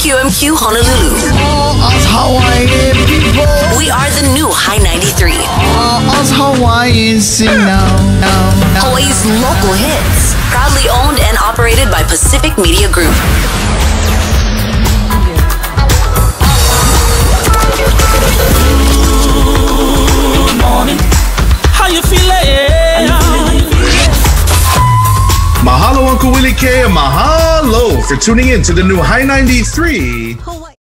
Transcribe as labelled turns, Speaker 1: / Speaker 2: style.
Speaker 1: QMQ Honolulu.
Speaker 2: Us Hawaiian people.
Speaker 1: We are the new HI 93.
Speaker 2: Us Hawaiians sing now, now, now.
Speaker 1: Hawaii's local hits. Proudly owned and operated by Pacific Media Group.
Speaker 3: How you feeling?
Speaker 4: Mahalo, Uncle Willie K, and mahalo for tuning in to the new HI 93